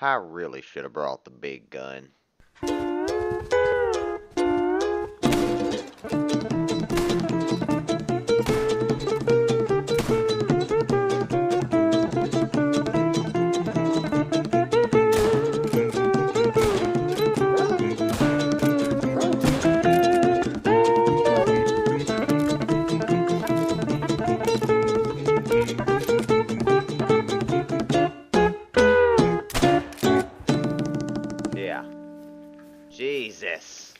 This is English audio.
I really should have brought the big gun. Jesus.